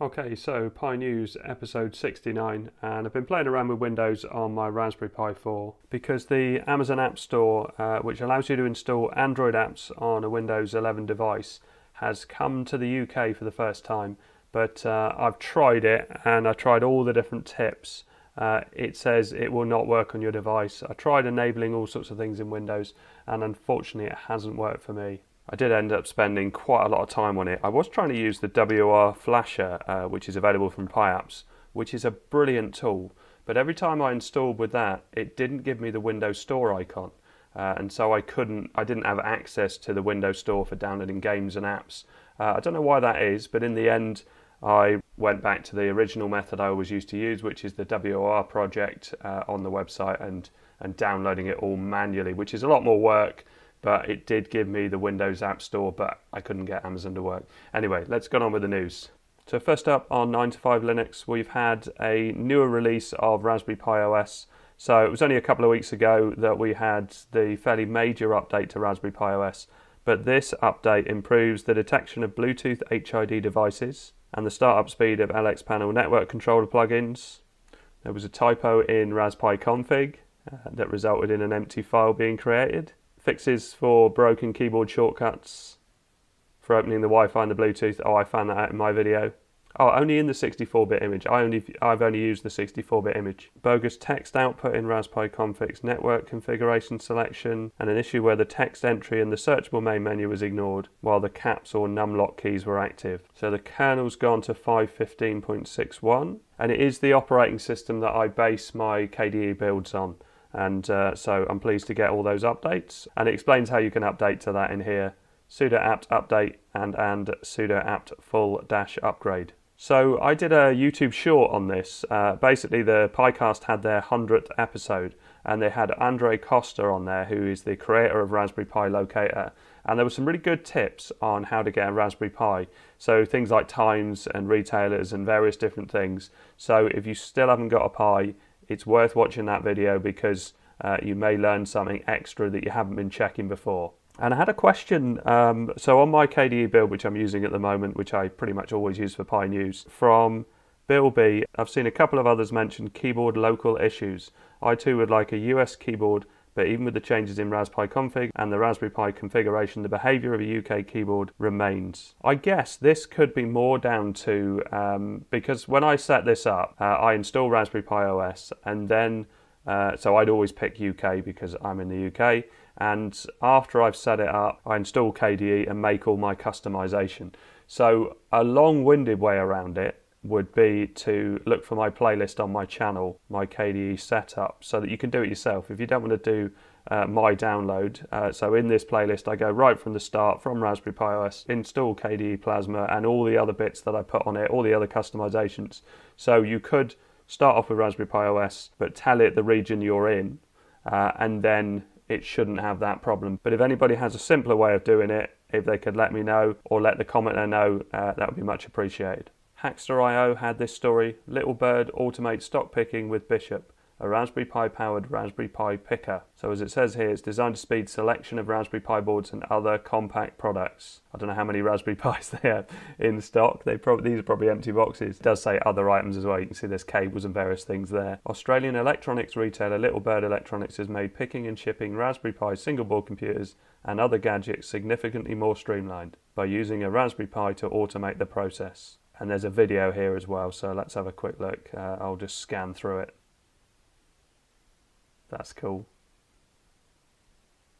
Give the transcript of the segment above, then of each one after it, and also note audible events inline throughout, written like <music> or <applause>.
Okay, so Pi News episode 69, and I've been playing around with Windows on my Raspberry Pi 4 because the Amazon App Store, uh, which allows you to install Android apps on a Windows 11 device, has come to the UK for the first time. But uh, I've tried it and I tried all the different tips. Uh, it says it will not work on your device. I tried enabling all sorts of things in Windows, and unfortunately, it hasn't worked for me. I did end up spending quite a lot of time on it. I was trying to use the WR Flasher, uh, which is available from PiApps, which is a brilliant tool. But every time I installed with that, it didn't give me the Windows Store icon. Uh, and so I couldn't, I didn't have access to the Windows Store for downloading games and apps. Uh, I don't know why that is, but in the end, I went back to the original method I always used to use, which is the WR project uh, on the website and, and downloading it all manually, which is a lot more work but it did give me the Windows App Store, but I couldn't get Amazon to work. Anyway, let's get on with the news. So first up on 9 to 5 Linux, we've had a newer release of Raspberry Pi OS. So it was only a couple of weeks ago that we had the fairly major update to Raspberry Pi OS, but this update improves the detection of Bluetooth HID devices and the startup speed of LX Panel network controller plugins. There was a typo in Raspberry config uh, that resulted in an empty file being created. Fixes for broken keyboard shortcuts for opening the Wi-Fi and the Bluetooth. Oh, I found that out in my video. Oh, only in the 64-bit image. I only I've only used the 64-bit image. Bogus text output in Raspberry Config's network configuration selection, and an issue where the text entry in the searchable main menu was ignored while the caps or numlock keys were active. So the kernel's gone to 515.61, and it is the operating system that I base my KDE builds on. And uh, so I'm pleased to get all those updates. And it explains how you can update to that in here. sudo apt update and and sudo apt full dash upgrade. So I did a YouTube short on this. Uh, basically, the PiCast had their 100th episode, and they had Andre Costa on there, who is the creator of Raspberry Pi Locator. And there were some really good tips on how to get a Raspberry Pi. So things like times and retailers and various different things. So if you still haven't got a Pi, it's worth watching that video because uh, you may learn something extra that you haven't been checking before. And I had a question. Um, so on my KDE build, which I'm using at the moment, which I pretty much always use for Pi News, from Bill B, I've seen a couple of others mention keyboard local issues. I too would like a US keyboard, but even with the changes in Raspberry config and the Raspberry Pi configuration, the behavior of a UK keyboard remains. I guess this could be more down to um, because when I set this up, uh, I install Raspberry Pi OS and then uh, so I'd always pick UK because I'm in the UK. And after I've set it up, I install KDE and make all my customization. So a long-winded way around it would be to look for my playlist on my channel, my KDE setup, so that you can do it yourself. If you don't want to do uh, my download, uh, so in this playlist, I go right from the start from Raspberry Pi OS, install KDE Plasma and all the other bits that I put on it, all the other customizations. So you could start off with Raspberry Pi OS, but tell it the region you're in, uh, and then it shouldn't have that problem. But if anybody has a simpler way of doing it, if they could let me know or let the commenter know, uh, that would be much appreciated. Hackster.io had this story Little Bird automates stock picking with Bishop a Raspberry Pi powered Raspberry Pi picker. So as it says here, it's designed to speed selection of Raspberry Pi boards and other compact products. I don't know how many Raspberry <laughs> Pis they have in stock. They probably these are probably empty boxes. It does say other items as well. You can see there's cables and various things there. Australian electronics retailer Little Bird Electronics has made picking and shipping Raspberry Pi single board computers and other gadgets significantly more streamlined by using a Raspberry Pi to automate the process. And there's a video here as well, so let's have a quick look. Uh, I'll just scan through it. That's cool.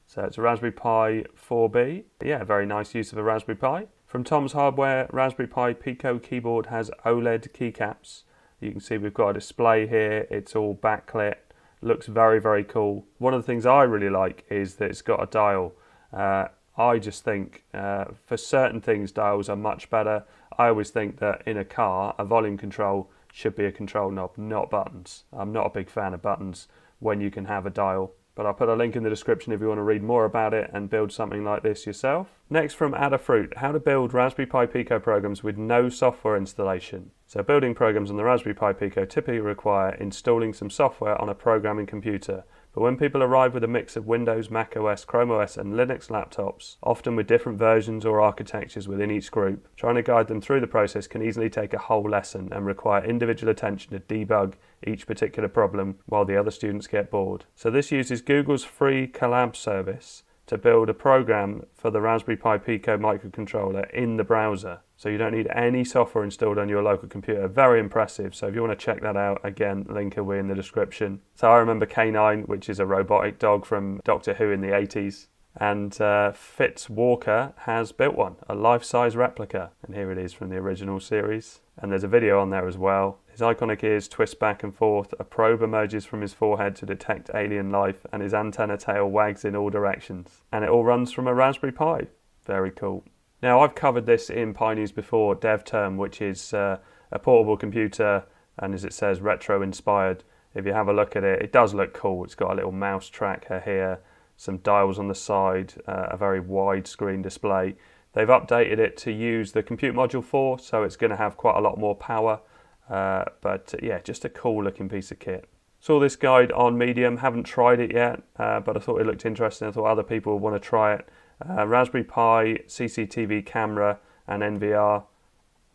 So it's a Raspberry Pi 4B. Yeah, very nice use of a Raspberry Pi. From Tom's Hardware, Raspberry Pi Pico keyboard has OLED keycaps. You can see we've got a display here. It's all backlit. Looks very, very cool. One of the things I really like is that it's got a dial. Uh, I just think uh, for certain things, dials are much better. I always think that in a car, a volume control should be a control knob, not buttons. I'm not a big fan of buttons when you can have a dial. But I'll put a link in the description if you want to read more about it and build something like this yourself. Next from Adafruit, how to build Raspberry Pi Pico programs with no software installation. So building programs on the Raspberry Pi Pico typically require installing some software on a programming computer. But when people arrive with a mix of Windows, Mac OS, Chrome OS, and Linux laptops, often with different versions or architectures within each group, trying to guide them through the process can easily take a whole lesson and require individual attention to debug each particular problem while the other students get bored. So this uses Google's free Colab service to build a program for the Raspberry Pi Pico microcontroller in the browser. So you don't need any software installed on your local computer. Very impressive. So if you want to check that out, again, link will be in the description. So I remember K9, which is a robotic dog from Doctor Who in the 80s. And uh, Fitz Walker has built one, a life size replica. And here it is from the original series. And there's a video on there as well. His iconic ears twist back and forth, a probe emerges from his forehead to detect alien life, and his antenna tail wags in all directions. And it all runs from a Raspberry Pi. Very cool. Now, I've covered this in Pi News before, DevTerm, which is uh, a portable computer and as it says, retro inspired. If you have a look at it, it does look cool. It's got a little mouse tracker here, some dials on the side, uh, a very wide screen display. They've updated it to use the Compute Module 4, so it's going to have quite a lot more power. Uh, but uh, yeah, just a cool looking piece of kit. Saw this guide on Medium, haven't tried it yet, uh, but I thought it looked interesting. I thought other people would want to try it. Uh, Raspberry Pi, CCTV camera, and NVR.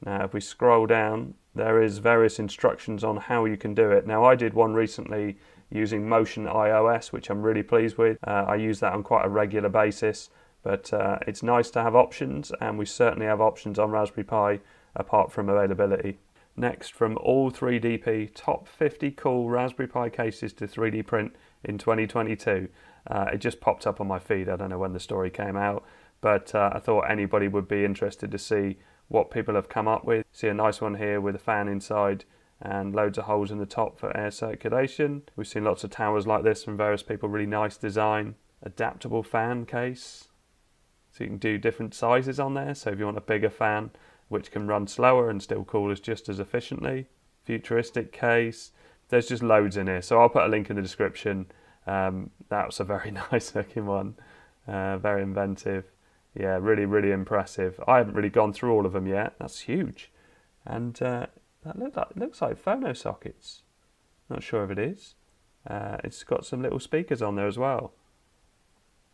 Now, if we scroll down, there is various instructions on how you can do it. Now, I did one recently using MotionEyeOS, which I'm really pleased with. Uh, I use that on quite a regular basis, but uh, it's nice to have options, and we certainly have options on Raspberry Pi apart from availability. Next, from All3DP, top 50 cool Raspberry Pi cases to 3D print in 2022. Uh, it just popped up on my feed. I don't know when the story came out, but uh, I thought anybody would be interested to see what people have come up with. See a nice one here with a fan inside and loads of holes in the top for air circulation. We've seen lots of towers like this from various people, really nice design. Adaptable fan case, so you can do different sizes on there. So if you want a bigger fan, which can run slower and still cool us just as efficiently. Futuristic case. There's just loads in here. So I'll put a link in the description. Um, that's a very <laughs> nice looking one. Uh, very inventive. Yeah, really, really impressive. I haven't really gone through all of them yet. That's huge. And uh, that look looks like phono sockets. Not sure if it is. Uh, it's got some little speakers on there as well.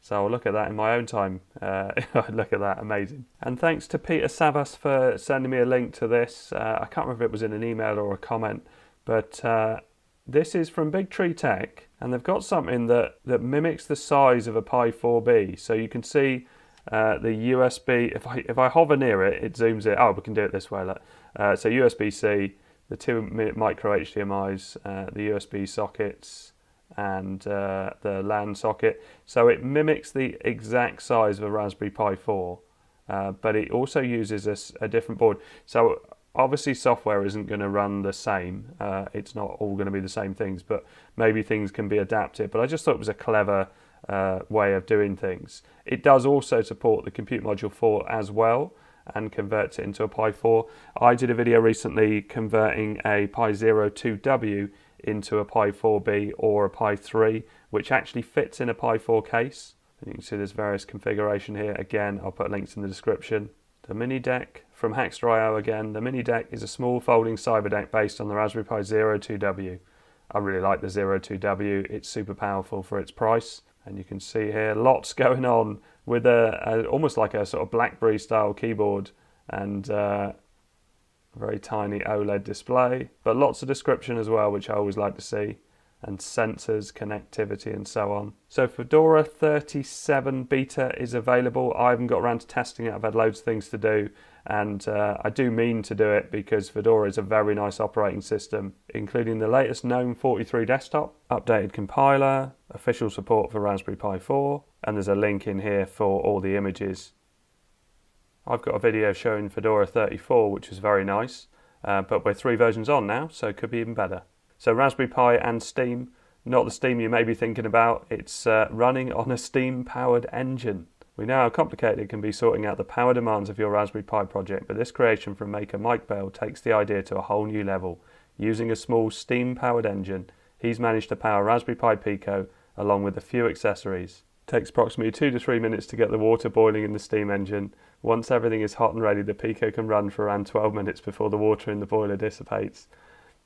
So I'll look at that in my own time. Uh, <laughs> look at that, amazing. And thanks to Peter Savas for sending me a link to this. Uh, I can't remember if it was in an email or a comment, but uh, this is from Big Tree Tech, and they've got something that, that mimics the size of a Pi 4B. So you can see uh, the USB. If I if I hover near it, it zooms it. Oh, we can do it this way. Look. Uh, so USB-C, the two micro HDMI's, uh, the USB sockets and uh, the LAN socket. So it mimics the exact size of a Raspberry Pi 4, uh, but it also uses a, a, different board. So obviously software isn't going to run the same. Uh, it's not all going to be the same things, but maybe things can be adapted. But I just thought it was a clever uh, way of doing things. It does also support the Compute Module 4 as well and converts it into a Pi 4. I did a video recently converting a Pi Zero 2W into a Pi 4B or a Pi 3, which actually fits in a Pi 4 case. And you can see there's various configuration here. Again, I'll put links in the description. The mini deck from Hackster.io again. The mini deck is a small folding cyber deck based on the Raspberry Pi Zero 2W. I really like the Zero 2W. It's super powerful for its price. And you can see here lots <laughs> going on with a, a almost like a sort of BlackBerry style keyboard and uh, very tiny OLED display, but lots of description as well, which I always like to see, and sensors, connectivity, and so on. So Fedora 37 beta is available. I haven't got around to testing it. I've had loads of things to do, and uh, I do mean to do it because Fedora is a very nice operating system, including the latest GNOME 43 desktop, updated compiler, official support for Raspberry Pi 4, and there's a link in here for all the images I've got a video showing Fedora 34, which is very nice, uh, but we're three versions on now, so it could be even better. So Raspberry Pi and Steam, not the Steam you may be thinking about, it's uh, running on a Steam-powered engine. We know how complicated it can be sorting out the power demands of your Raspberry Pi project, but this creation from maker Mike Bell takes the idea to a whole new level. Using a small Steam-powered engine, he's managed to power Raspberry Pi Pico along with a few accessories. Takes approximately two to three minutes to get the water boiling in the steam engine, once everything is hot and ready, the Pico can run for around 12 minutes before the water in the boiler dissipates.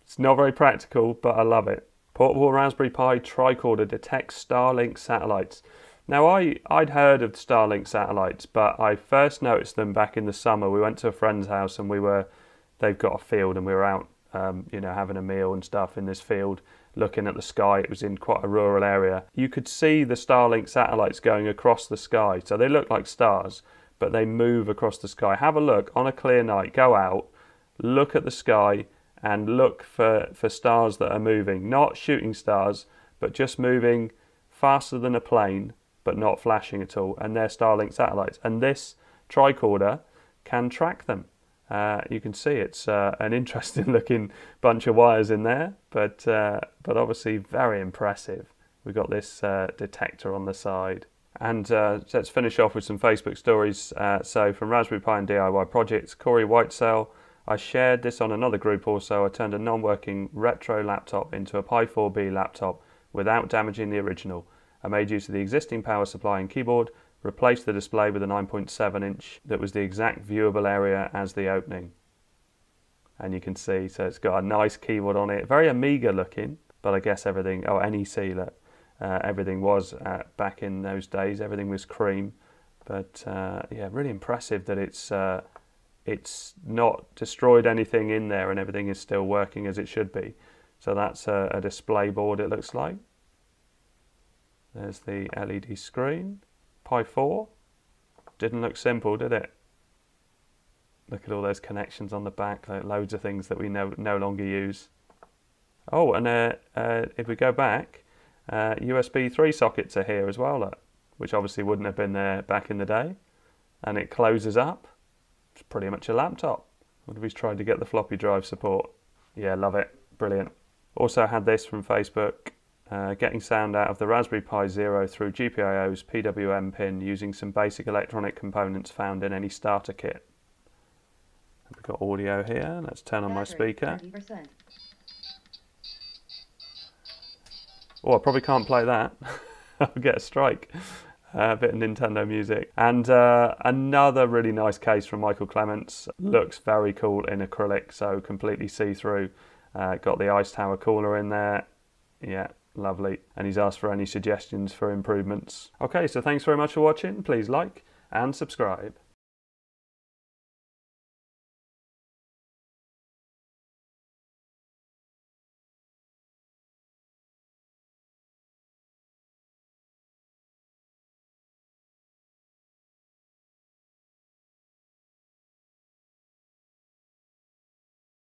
It's not very practical, but I love it. Portable Raspberry Pi tricorder detects Starlink satellites. Now, I, I'd heard of Starlink satellites, but I first noticed them back in the summer. We went to a friend's house and we were, they've got a field and we were out, um, you know, having a meal and stuff in this field, looking at the sky. It was in quite a rural area. You could see the Starlink satellites going across the sky. So they look like stars, but they move across the sky. Have a look on a clear night, go out, look at the sky and look for, for stars that are moving, not shooting stars, but just moving faster than a plane but not flashing at all, and they're Starlink satellites. And this tricorder can track them. Uh, you can see it's uh, an interesting <laughs> looking bunch of wires in there, but uh, but obviously very impressive. We've got this uh, detector on the side. And uh, let's finish off with some Facebook stories. So from Raspberry Pi and DIY projects, Corey Whitesell. I shared this on another group also. I turned a non-working retro laptop into a Pi 4B laptop without damaging the original. I made use of the existing power supply and keyboard, replaced the display with a 9.7 inch that was the exact viewable area as the opening. And you can see, so it's got a nice keyboard on it, very Amiga looking, but I guess everything, oh, NEC, look, uh, everything was uh, back in those days, everything was cream. But uh, yeah, really impressive that it's uh, it's not destroyed anything in there and everything is still working as it should be. So that's a, a display board, it looks like. There's the LED screen. Pi 4. Didn't look simple, did it? Look at all those connections on the back, like loads of things that we no, no longer use. Oh, and uh, uh, if we go back, uh, USB 3 sockets are here as well, look, which obviously wouldn't have been there back in the day. And it closes up. It's pretty much a laptop. What if he's tried to get the floppy drive support? Yeah, love it. Brilliant. Also had this from Facebook uh, getting sound out of the Raspberry Pi Zero through GPIO's PWM pin using some basic electronic components found in any starter kit. We've got audio here. Let's turn on my speaker. Oh, I probably can't play that. <laughs> I'll get a strike. Uh, a bit of Nintendo music. And uh, another really nice case from Michael Clements. Looks very cool in acrylic, so completely see through. Uh, got the Ice Tower cooler in there. Yeah, Lovely. And he's asked for any suggestions for improvements. Okay, so thanks very much for watching. Please like and subscribe.